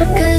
Cause